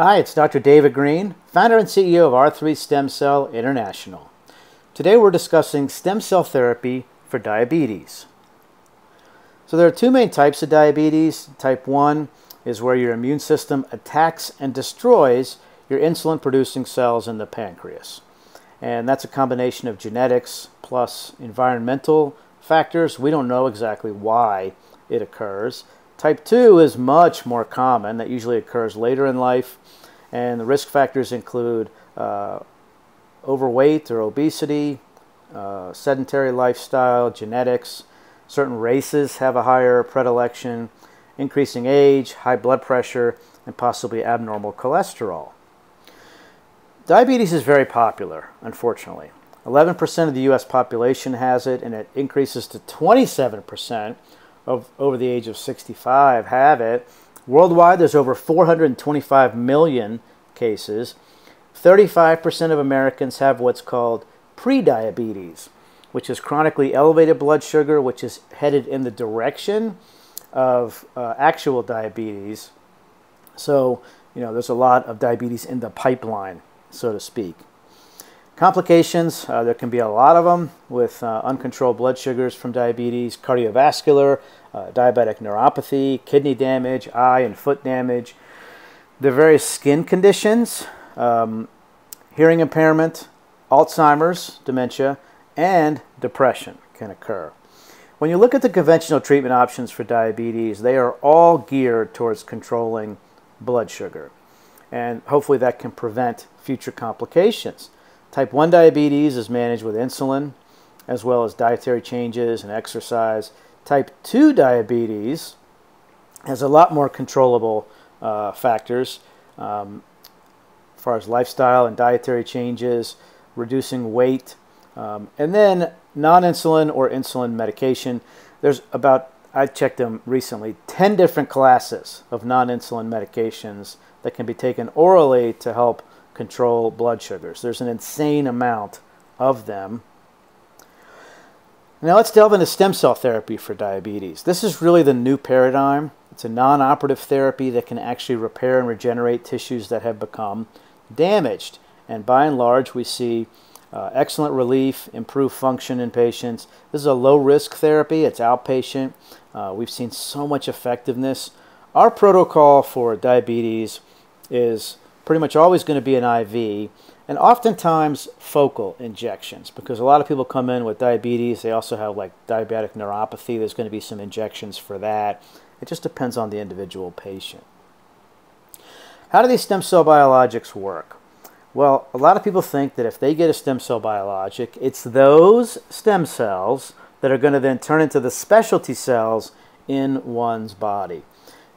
Hi, it's Dr. David Green, founder and CEO of R3 Stem Cell International. Today we're discussing stem cell therapy for diabetes. So there are two main types of diabetes. Type 1 is where your immune system attacks and destroys your insulin producing cells in the pancreas. And that's a combination of genetics plus environmental factors. We don't know exactly why it occurs. Type 2 is much more common. That usually occurs later in life. And the risk factors include uh, overweight or obesity, uh, sedentary lifestyle, genetics. Certain races have a higher predilection, increasing age, high blood pressure, and possibly abnormal cholesterol. Diabetes is very popular, unfortunately. 11% of the U.S. population has it, and it increases to 27% of over the age of 65 have it. Worldwide, there's over 425 million cases. 35% of Americans have what's called prediabetes, which is chronically elevated blood sugar, which is headed in the direction of uh, actual diabetes. So, you know, there's a lot of diabetes in the pipeline, so to speak. Complications, uh, there can be a lot of them with uh, uncontrolled blood sugars from diabetes, cardiovascular, uh, diabetic neuropathy, kidney damage, eye and foot damage. Are various skin conditions, um, hearing impairment, Alzheimer's, dementia, and depression can occur. When you look at the conventional treatment options for diabetes, they are all geared towards controlling blood sugar. And hopefully that can prevent future complications. Type 1 diabetes is managed with insulin, as well as dietary changes and exercise. Type 2 diabetes has a lot more controllable uh, factors um, as far as lifestyle and dietary changes, reducing weight, um, and then non-insulin or insulin medication. There's about, I checked them recently, 10 different classes of non-insulin medications that can be taken orally to help control blood sugars. There's an insane amount of them. Now let's delve into stem cell therapy for diabetes. This is really the new paradigm. It's a non-operative therapy that can actually repair and regenerate tissues that have become damaged. And by and large, we see uh, excellent relief, improved function in patients. This is a low-risk therapy. It's outpatient. Uh, we've seen so much effectiveness. Our protocol for diabetes is pretty much always going to be an IV and oftentimes focal injections because a lot of people come in with diabetes. They also have like diabetic neuropathy. There's going to be some injections for that. It just depends on the individual patient. How do these stem cell biologics work? Well, a lot of people think that if they get a stem cell biologic, it's those stem cells that are going to then turn into the specialty cells in one's body.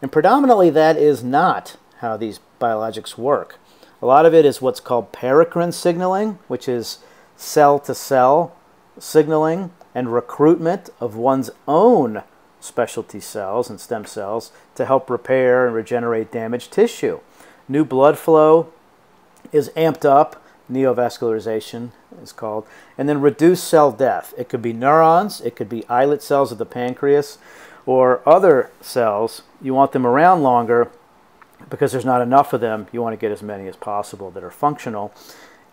And predominantly that is not how these biologics work. A lot of it is what's called paracrine signaling, which is cell-to-cell signaling and recruitment of one's own specialty cells and stem cells to help repair and regenerate damaged tissue. New blood flow is amped up, neovascularization is called, and then reduced cell death. It could be neurons, it could be islet cells of the pancreas, or other cells. You want them around longer because there's not enough of them, you want to get as many as possible that are functional.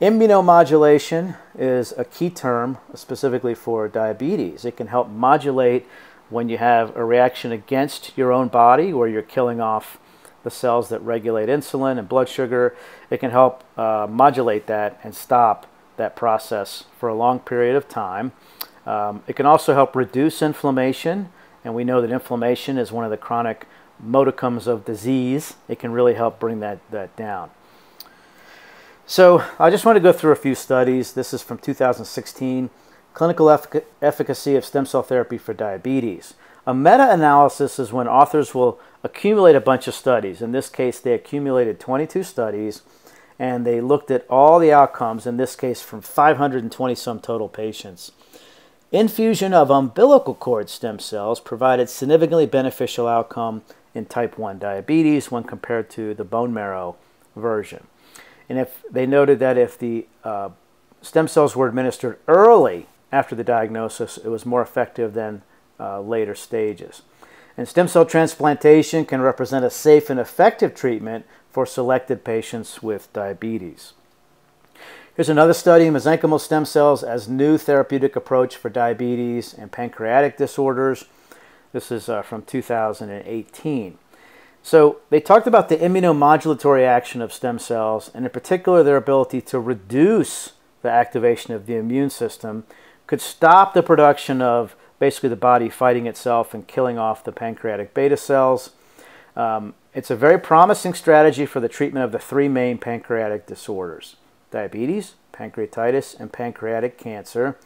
Immunomodulation is a key term specifically for diabetes. It can help modulate when you have a reaction against your own body where you're killing off the cells that regulate insulin and blood sugar. It can help uh, modulate that and stop that process for a long period of time. Um, it can also help reduce inflammation, and we know that inflammation is one of the chronic modicums of disease, it can really help bring that, that down. So I just want to go through a few studies. This is from 2016, Clinical Effic Efficacy of Stem Cell Therapy for Diabetes. A meta-analysis is when authors will accumulate a bunch of studies. In this case, they accumulated 22 studies, and they looked at all the outcomes, in this case from 520 some total patients. Infusion of umbilical cord stem cells provided significantly beneficial outcome in type 1 diabetes when compared to the bone marrow version. And if they noted that if the uh, stem cells were administered early after the diagnosis, it was more effective than uh, later stages. And stem cell transplantation can represent a safe and effective treatment for selected patients with diabetes. Here's another study, mesenchymal stem cells as new therapeutic approach for diabetes and pancreatic disorders. This is uh, from 2018. So they talked about the immunomodulatory action of stem cells, and in particular their ability to reduce the activation of the immune system, could stop the production of basically the body fighting itself and killing off the pancreatic beta cells. Um, it's a very promising strategy for the treatment of the three main pancreatic disorders diabetes, pancreatitis, and pancreatic cancer.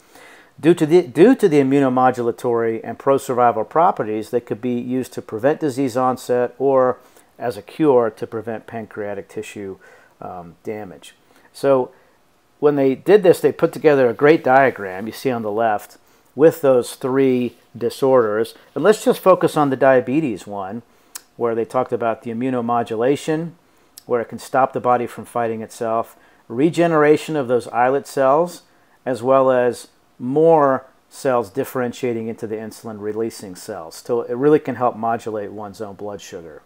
Due to, the, due to the immunomodulatory and pro-survival properties, they could be used to prevent disease onset or as a cure to prevent pancreatic tissue um, damage. So when they did this, they put together a great diagram you see on the left with those three disorders. And let's just focus on the diabetes one, where they talked about the immunomodulation, where it can stop the body from fighting itself, regeneration of those islet cells, as well as more cells differentiating into the insulin releasing cells. So it really can help modulate one's own blood sugar.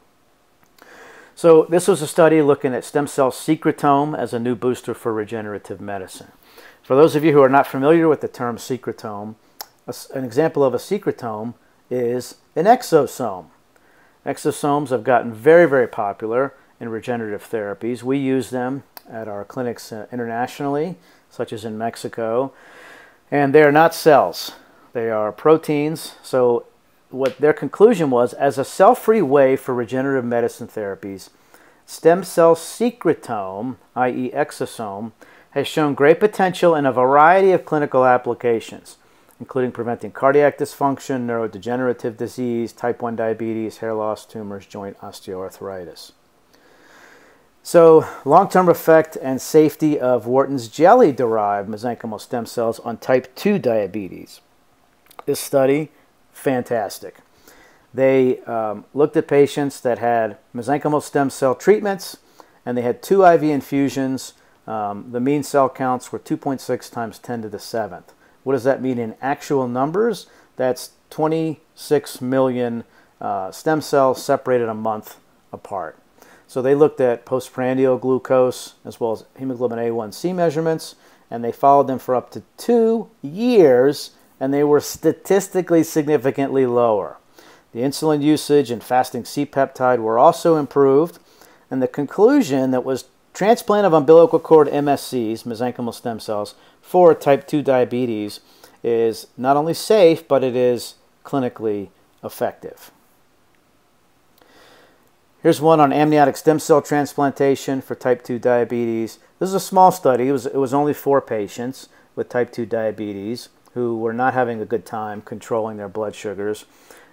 So this was a study looking at stem cell secretome as a new booster for regenerative medicine. For those of you who are not familiar with the term secretome, an example of a secretome is an exosome. Exosomes have gotten very, very popular in regenerative therapies. We use them at our clinics uh, internationally, such as in Mexico. And they are not cells, they are proteins. So, what their conclusion was as a cell free way for regenerative medicine therapies, stem cell secretome, i.e., exosome, has shown great potential in a variety of clinical applications, including preventing cardiac dysfunction, neurodegenerative disease, type 1 diabetes, hair loss, tumors, joint osteoarthritis. So, long-term effect and safety of Wharton's jelly-derived mesenchymal stem cells on type 2 diabetes. This study, fantastic. They um, looked at patients that had mesenchymal stem cell treatments, and they had two IV infusions. Um, the mean cell counts were 2.6 times 10 to the 7th. What does that mean in actual numbers? That's 26 million uh, stem cells separated a month apart. So they looked at postprandial glucose as well as hemoglobin A1C measurements, and they followed them for up to two years, and they were statistically significantly lower. The insulin usage and fasting C-peptide were also improved, and the conclusion that was transplant of umbilical cord MSCs, mesenchymal stem cells, for type 2 diabetes is not only safe, but it is clinically effective. Here's one on amniotic stem cell transplantation for type 2 diabetes. This is a small study. It was, it was only four patients with type 2 diabetes who were not having a good time controlling their blood sugars.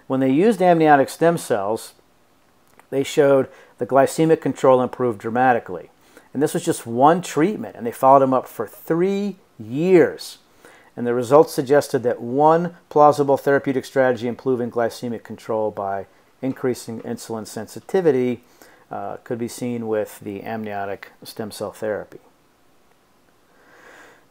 When they used amniotic stem cells, they showed the glycemic control improved dramatically. And this was just one treatment, and they followed them up for three years. And the results suggested that one plausible therapeutic strategy improving glycemic control by increasing insulin sensitivity uh, could be seen with the amniotic stem cell therapy.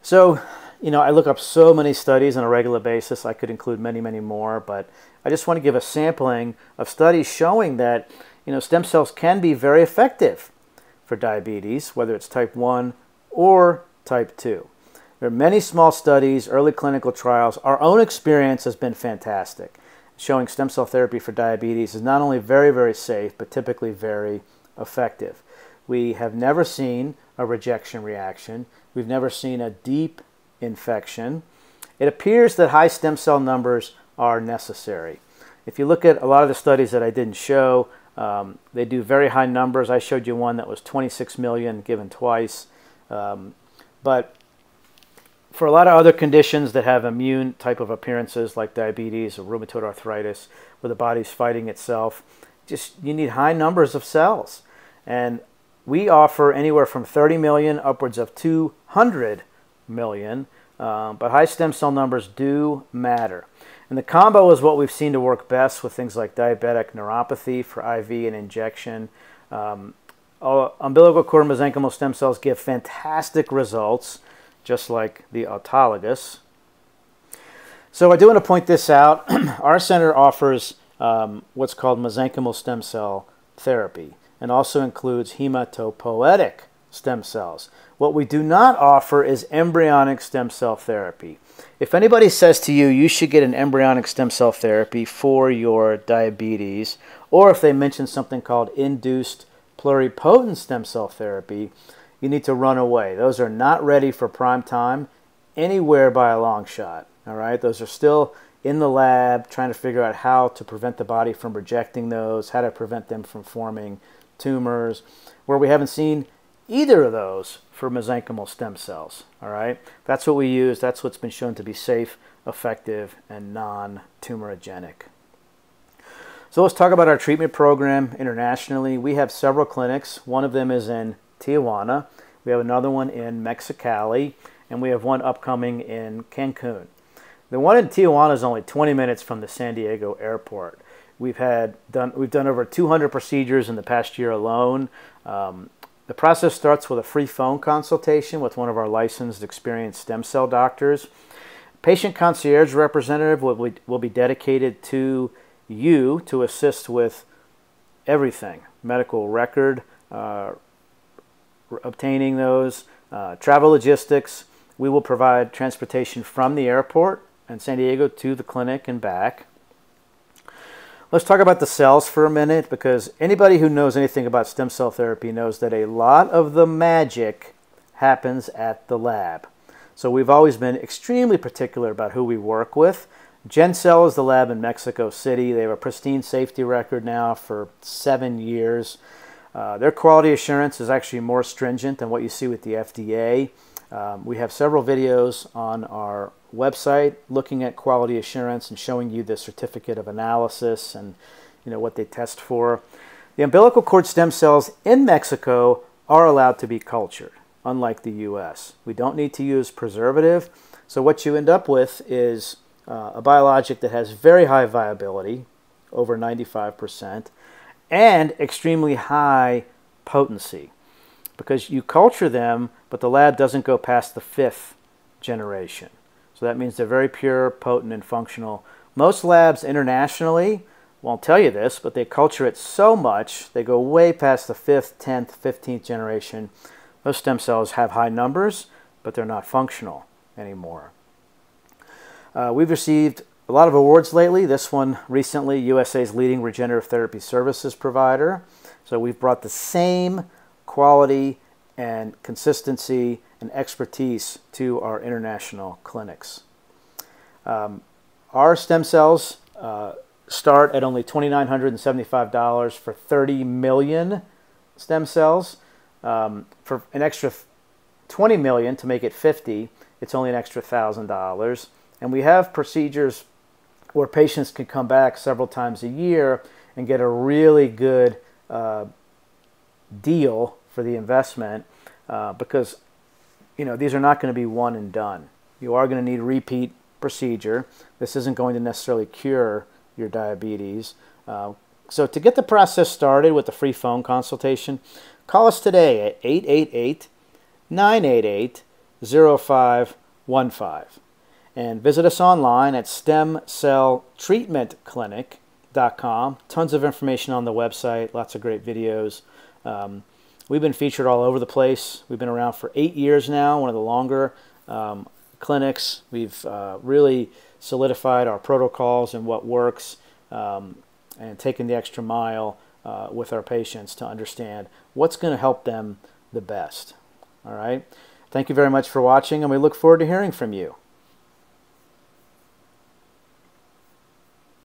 So, you know, I look up so many studies on a regular basis. I could include many, many more, but I just want to give a sampling of studies showing that, you know, stem cells can be very effective for diabetes, whether it's type 1 or type 2. There are many small studies, early clinical trials. Our own experience has been fantastic showing stem cell therapy for diabetes is not only very, very safe, but typically very effective. We have never seen a rejection reaction. We've never seen a deep infection. It appears that high stem cell numbers are necessary. If you look at a lot of the studies that I didn't show, um, they do very high numbers. I showed you one that was 26 million given twice. Um, but for a lot of other conditions that have immune type of appearances like diabetes or rheumatoid arthritis where the body's fighting itself just you need high numbers of cells. And we offer anywhere from 30 million upwards of 200 million um, but high stem cell numbers do matter. And the combo is what we've seen to work best with things like diabetic neuropathy for iv and injection. Um, umbilical cord mesenchymal stem cells give fantastic results just like the autologous. So I do want to point this out. Our center offers um, what's called mesenchymal stem cell therapy. and also includes hematopoietic stem cells. What we do not offer is embryonic stem cell therapy. If anybody says to you, you should get an embryonic stem cell therapy for your diabetes, or if they mention something called induced pluripotent stem cell therapy, you need to run away. Those are not ready for prime time anywhere by a long shot. All right, those are still in the lab trying to figure out how to prevent the body from rejecting those, how to prevent them from forming tumors, where we haven't seen either of those for mesenchymal stem cells. All right, that's what we use. That's what's been shown to be safe, effective, and non-tumorigenic. So let's talk about our treatment program internationally. We have several clinics. One of them is in Tijuana. We have another one in Mexicali, and we have one upcoming in Cancun. The one in Tijuana is only 20 minutes from the San Diego airport. We've had done we've done over 200 procedures in the past year alone. Um, the process starts with a free phone consultation with one of our licensed, experienced stem cell doctors. Patient concierge representative will be, will be dedicated to you to assist with everything medical record, uh, obtaining those, uh, travel logistics. We will provide transportation from the airport and San Diego to the clinic and back. Let's talk about the cells for a minute because anybody who knows anything about stem cell therapy knows that a lot of the magic happens at the lab. So we've always been extremely particular about who we work with. GenCell is the lab in Mexico City. They have a pristine safety record now for seven years. Uh, their quality assurance is actually more stringent than what you see with the FDA. Um, we have several videos on our website looking at quality assurance and showing you the certificate of analysis and you know what they test for. The umbilical cord stem cells in Mexico are allowed to be cultured, unlike the U.S. We don't need to use preservative, so what you end up with is uh, a biologic that has very high viability, over 95%, and extremely high potency because you culture them, but the lab doesn't go past the fifth generation. So that means they're very pure, potent, and functional. Most labs internationally won't tell you this, but they culture it so much, they go way past the fifth, 10th, 15th generation. Those stem cells have high numbers, but they're not functional anymore. Uh, we've received a lot of awards lately. This one recently, USA's leading regenerative therapy services provider. So we've brought the same quality and consistency and expertise to our international clinics. Um, our stem cells uh, start at only $2,975 for 30 million stem cells. Um, for an extra 20 million to make it 50, it's only an extra $1,000. And we have procedures where patients can come back several times a year and get a really good uh, deal for the investment uh, because you know these are not going to be one and done. You are going to need repeat procedure. This isn't going to necessarily cure your diabetes. Uh, so to get the process started with the free phone consultation, call us today at 888 988 0515 and visit us online at stemcelltreatmentclinic.com. Tons of information on the website, lots of great videos. Um, we've been featured all over the place. We've been around for eight years now, one of the longer um, clinics. We've uh, really solidified our protocols and what works um, and taken the extra mile uh, with our patients to understand what's going to help them the best. All right. Thank you very much for watching, and we look forward to hearing from you.